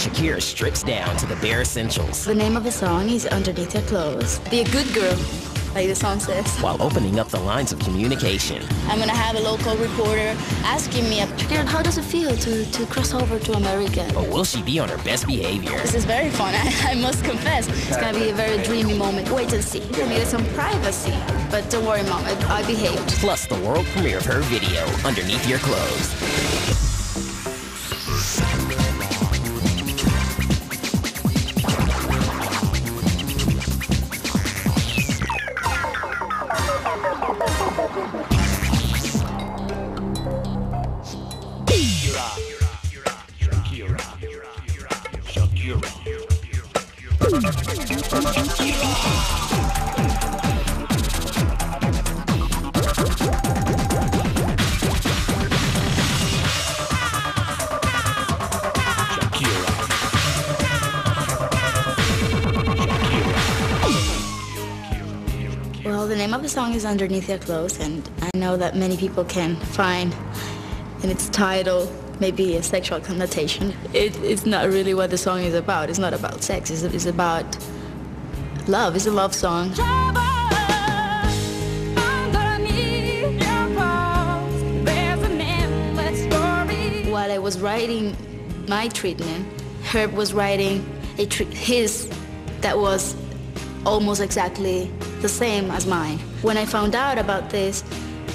Shakira strips down to the bare essentials. The name of the song is Underneath Your Clothes. Be a good girl, like the song says. While opening up the lines of communication. I'm gonna have a local reporter asking me, Shakira, how does it feel to, to cross over to America? Or will she be on her best behavior? This is very fun, I, I must confess. It's gonna be a very dreamy moment. Wait and see. I needed some privacy. But don't worry, Mom, I, I behaved. Plus the world premiere of her video, Underneath Your Clothes. Name of the song is Underneath Your Clothes, and I know that many people can find in its title maybe a sexual connotation. It, it's not really what the song is about. It's not about sex. It's, it's about love. It's a love song. While I was writing my treatment, Herb was writing a his that was almost exactly the same as mine. When I found out about this,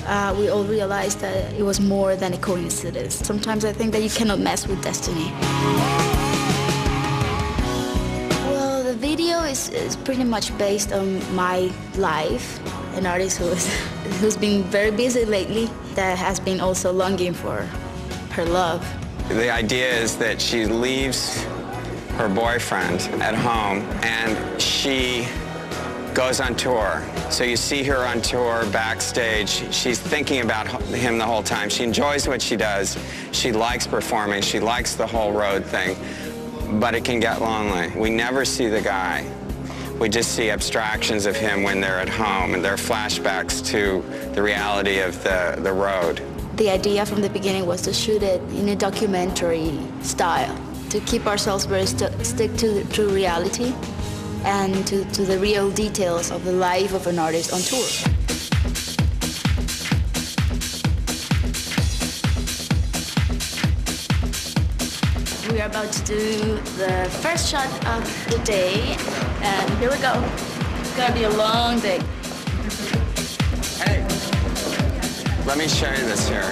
uh, we all realized that it was more than a coincidence. Sometimes I think that you cannot mess with destiny. Well, the video is, is pretty much based on my life. An artist who is, who's been very busy lately, that has been also longing for her love. The idea is that she leaves her boyfriend at home and goes on tour. So you see her on tour backstage. She's thinking about him the whole time. She enjoys what she does. She likes performing. She likes the whole road thing. But it can get lonely. We never see the guy. We just see abstractions of him when they're at home and there are flashbacks to the reality of the, the road. The idea from the beginning was to shoot it in a documentary style, to keep ourselves very st- stick to, to reality and to, to the real details of the life of an artist on tour. We are about to do the first shot of the day, and here we go. It's gonna be a long day. Hey, let me show you this here.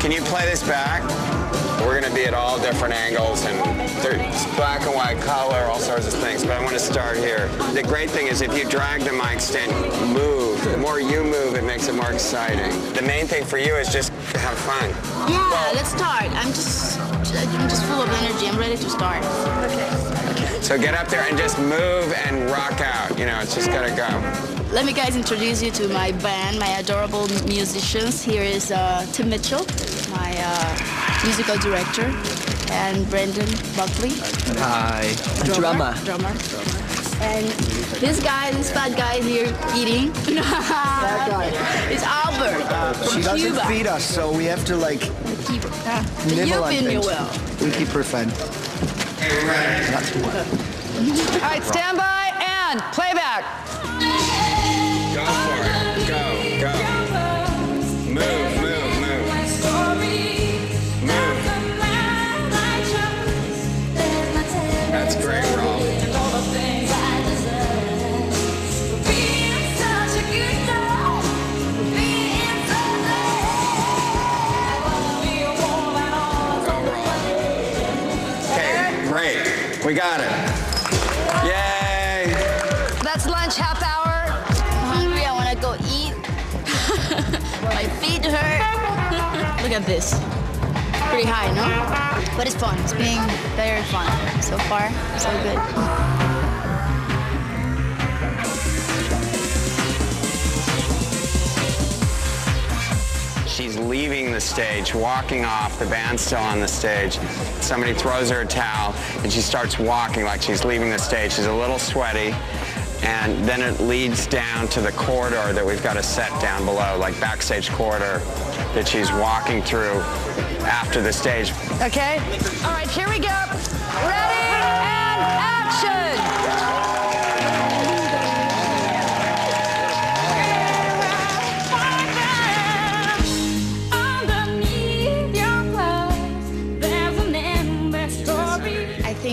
Can you play this back? We're going to be at all different angles and there's black and white color, all sorts of things. But I want to start here. The great thing is if you drag the mic stand, move. The more you move, it makes it more exciting. The main thing for you is just have fun. Yeah, let's start. I'm just, I'm just full of energy. I'm ready to start. Okay. So get up there and just move and rock out. You know, it's just got to go. Let me guys introduce you to my band, my adorable musicians. Here is uh, Tim Mitchell, my uh, musical director, and Brendan Buckley. Hi. Drummer. Drummer. And this guy, this fat guy here eating. That guy. It's Albert from She doesn't Cuba. feed us, so we have to like Keep, uh, nibble you've on been things. well. We keep her fed. Not too much. All right, stand by and playback. Got it. Yay! That's lunch, half hour. I'm hungry. I want to go eat. My feet hurt. Look at this. Pretty high, no? But it's fun. It's being very fun. So far, so good. Leaving the stage, walking off, the band's still on the stage. Somebody throws her a towel and she starts walking like she's leaving the stage. She's a little sweaty. And then it leads down to the corridor that we've got a set down below, like backstage corridor that she's walking through. after the stage. Okay? All right, here we go. Ready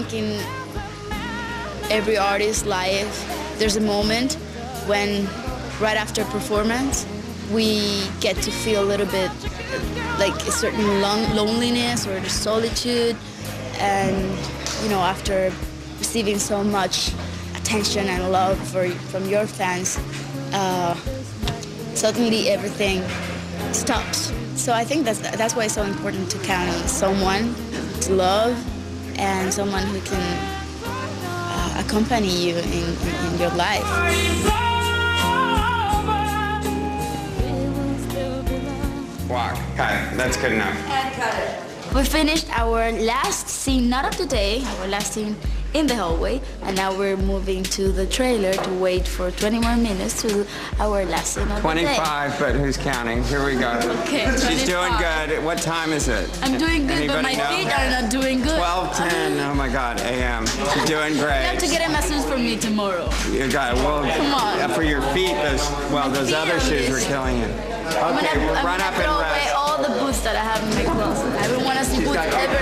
think in every artist's life, there's a moment when, right after performance, we get to feel a little bit like a certain lon- loneliness or solitude. And, you know, after receiving so much attention and love for, from your fans, uh, suddenly everything stops. So I think that's that's why it's so important to count on someone to love and someone who can uh, accompany you in, in, in your life. Walk. Cut. That's good enough. We finished our last scene, not of the day, our last scene in the hallway, and now we're moving to the trailer to wait for 20 more minutes to our last scene of the day. 25, but who's counting? Here we go. Okay, She's doing 25. good. What time is it? I'm doing good, but my know? feet are not doing good. 12:10. Oh my God, a.m. She's doing great. You have to get a message from me tomorrow. You got it. Well, Come on. yeah, for your feet, those well, those other shoes were killing you. I'm Okay, gonna, well, I'm run gonna up throw and away all the boots that I have in my closet. I don't want to see She's boots ever again.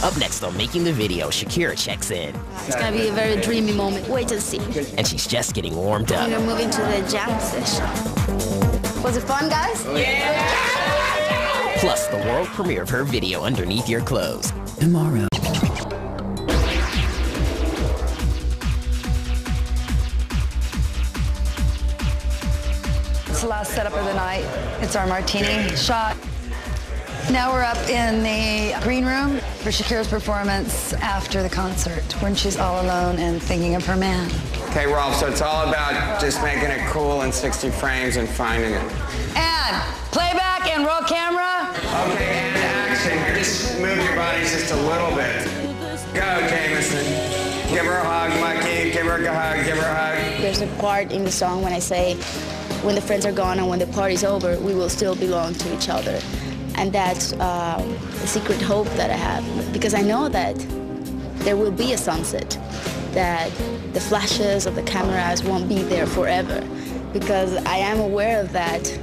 Now. Up next on Making the Video, Shakira checks in. It's gonna be a very dreamy moment. Wait and see. And she's just getting warmed up. We're moving to the jam session. Was it fun, guys? Oh, yeah! Plus the world premiere of her video, Underneath Your Clothes. Tomorrow. It's the last setup of the night. It's our martini shot. Now we're up in the green room for Shakira's performance after the concert when she's all alone and thinking of her man. Okay, Rolf. So it's all about just making it cool in 60 frames and finding it. And playback and roll camera. Okay, and action. Just move your bodies just a little bit. Go, Jameson. Give her a hug, Mikey. Give her a hug. Give her a hug. There's a part in the song when I say, when the friends are gone and when the party's over, we will still belong to each other. And that's uh, a secret hope that I have because I know that there will be a sunset, that the flashes of the cameras won't be there forever because I am aware of that.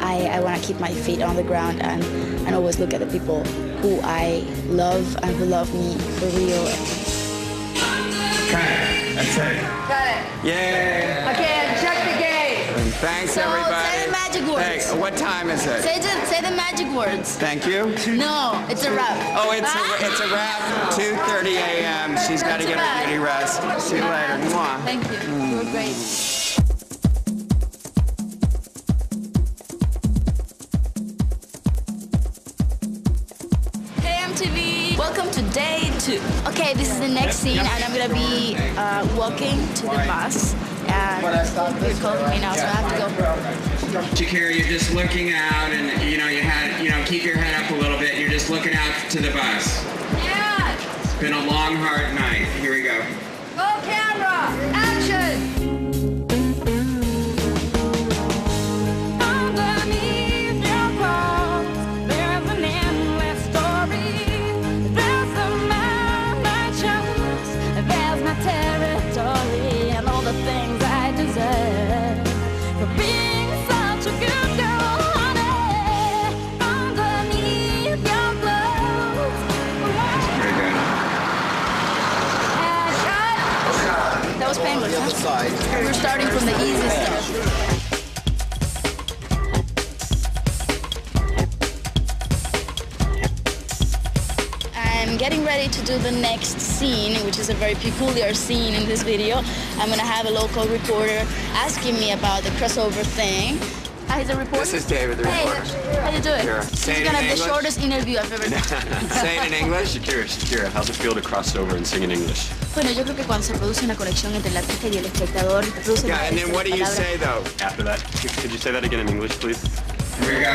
I, I want to keep my feet on the ground and, and always look at the people who I love and who love me for real. Okay, that's it. Got it. Yay. Okay, check the gate. And thanks, So, everybody. Words. Thanks. What time is it? Say the, say the magic words. Thank you. No, it's a wrap. Oh, it's a, it's a wrap. 2:30 a.m. She's got to get her beauty rest. See you later. Mwah. Thank you. You were great. Hey MTV, welcome to day two. Okay, this is the next scene, and I'm gonna be uh, walking to the bus. And you're calling me now, so I have to go. Shakira, you're just looking out, and you know you had, you know, keep your head up a little bit. You're just looking out to the bus. And It's been a long, hard night. Here we go. roll camera. Painless, huh? We're starting from the easy stuff. I'm getting ready to do the next scene, which is a very peculiar scene in this video. I'm gonna have a local reporter asking me about the crossover thing. Hi, he's a reporter. This is David, the hey, reporter. how you doing? Sure. This Say is gonna in be the shortest interview I've ever done. Say it in English. Shakira, Shakira, how's it feel to cross over and sing in English? Bueno, yo creo que cuando se produce una conexión entre el artista y el espectador, produce Yeah, una- and then what do you palabra- say though? After that, could could you say that again in English, please? Here we go.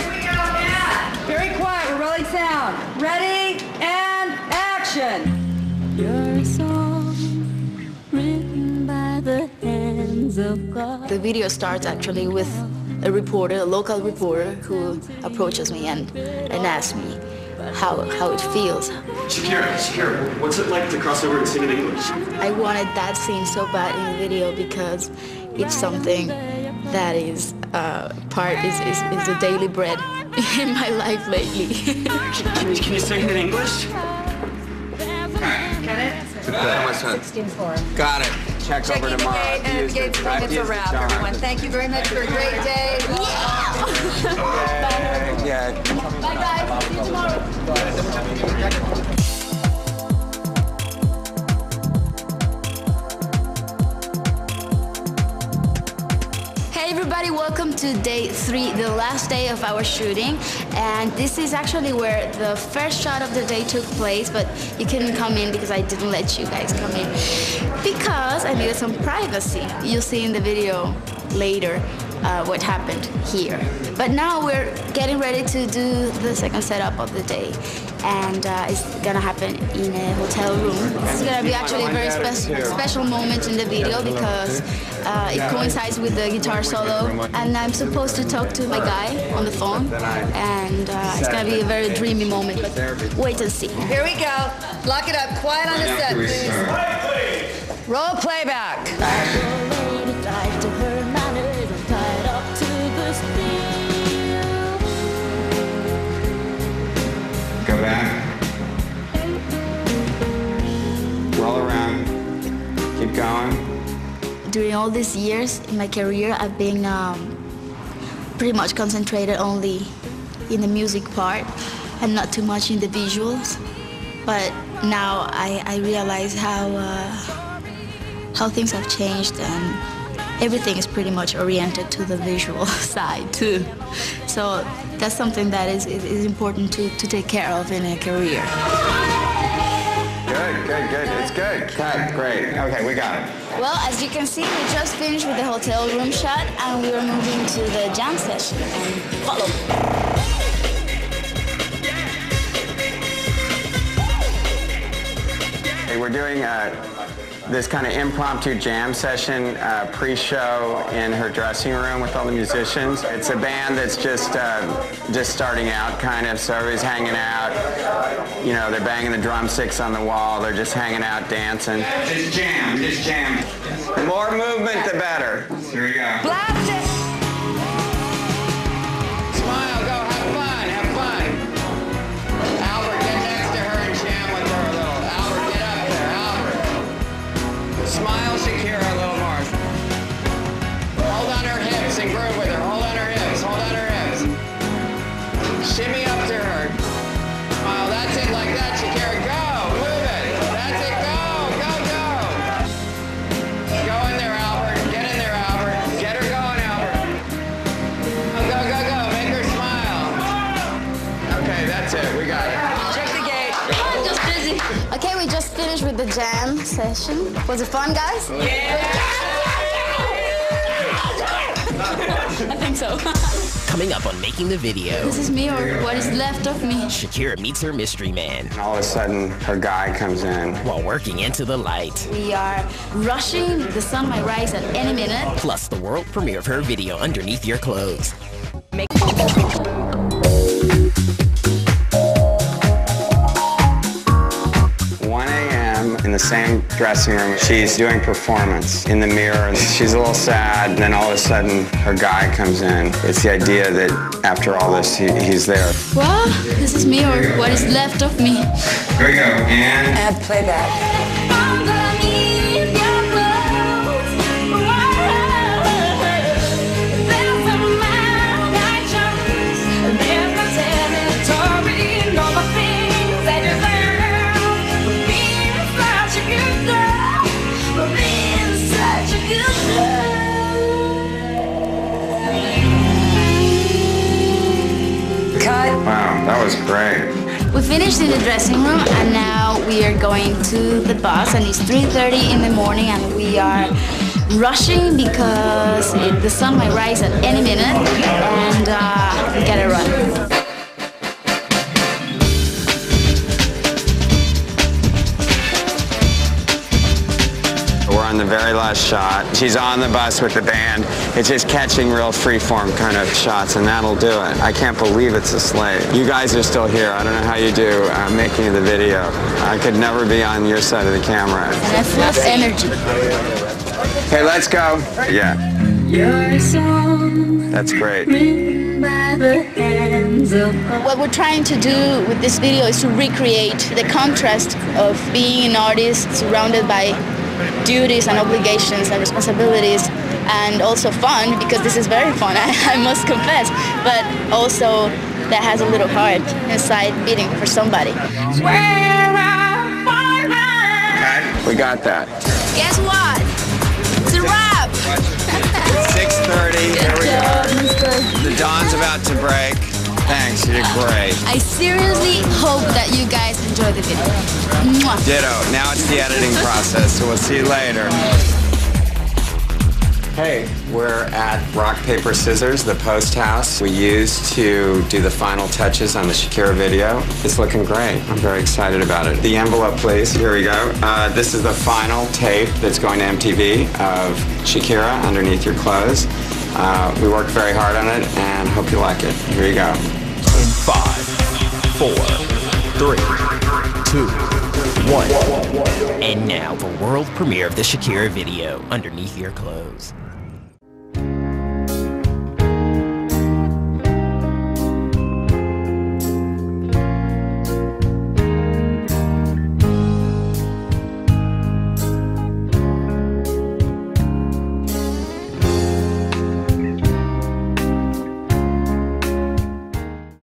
Here we go, yeah. Very quiet. We're rolling sound. Ready and action. You're song written by the hands of God. The video starts actually with a reporter, a local reporter, who approaches me and, and asks me how, how it feels. Shakira, Shakira, what's it like to cross over and sing in English? I wanted that scene so bad in the video because it's something that is uh, part is, is, is the daily bread in my life lately. Can you, can you sing it in English? Got it. Check Checking over the tomorrow. gate, and Use Gates the- think it's a wrap, everyone. Thank you very much for a great day. Yeah. to day three, the last day of our shooting. And this is actually where the first shot of the day took place, but you couldn't come in because I didn't let you guys come in. Because I needed some privacy. You'll see in the video later uh, what happened here. But now we're getting ready to do the second setup of the day. And uh, it's gonna happen in a hotel room. Is gonna be actually a very spe- special moment in the video because uh, it coincides with the guitar solo. And I'm supposed to talk to my guy on the phone. And uh, it's gonna be a very dreamy moment. But wait and see. Here we go. Lock it up. Quiet on the set, please. Roll playback. Go back. Roll around. Keep going. during all these years in my career, I've been um, pretty much concentrated only in the music part and not too much in the visuals. But now I, I realize how uh, how things have changed and everything is pretty much oriented to the visual side too. So that's something that is, is, is important to, to take care of in a career. Good, good, good. It's good. Cut. Great. Okay, we got it. Well, as you can see, we just finished with the hotel room shot and we are moving to the jam session and follow. Hey, we're doing uh, this kind of impromptu jam session uh, pre-show in her dressing room with all the musicians. It's a band that's just uh, just starting out, kind of. So everybody's hanging out. You know, they're banging the drumsticks on the wall. They're just hanging out, dancing. Just jam, just jam. The more movement, the better. Here we go. Blast session. Was it fun, guys? Yeah! I think so. Coming up on Making the Video, this is me or what is left of me. Shakira meets her mystery man all of a sudden, her guy comes in. while working into the light. We are rushing. The sun might rise at any minute. Plus, the world premiere of her video, Underneath Your Clothes. 1 the same dressing room. She's doing performance in the mirror. She's a little sad, and then all of a sudden, her guy comes in. It's the idea that after all this, he, he's there. Well, this is me or what is left of me. Here we go. And Add playback. Bus and it's 3.30 in the morning and we are rushing because it, the sun might rise at any minute and uh, we gotta run. Very last shot. She's on the bus with the band. It's just catching real freeform kind of shots, and that'll do it. I can't believe it's a slate. You guys are still here. I don't know how you do uh, making the video. I could never be on your side of the camera. That's I feel energy. Hey, let's go. Yeah, Your song that's great. written by the hands of What we're trying to do with this video is to recreate the contrast of being an artist surrounded by duties and obligations and responsibilities and also fun because this is very fun, I, I must confess, but also that has a little heart inside beating for somebody. where I find my We got that. Guess what? It's a wrap! 6.30, here we go. The dawn's about to break. Thanks, you did great. I seriously hope that you guys enjoy the video. Mwah. Ditto. Now it's the editing process, so we'll see you later. Hey, we're at Rock, Paper, Scissors, the post house we used to do the final touches on the Shakira video. It's looking great. I'm very excited about it. The envelope, please. Here we go. Uh, this is the final tape that's going to MTV of Shakira underneath your clothes. Uh, we worked very hard on it and hope you like it. Here you go. In five, four, three, two, one. And now the world premiere of the Shakira video, Underneath Your Clothes.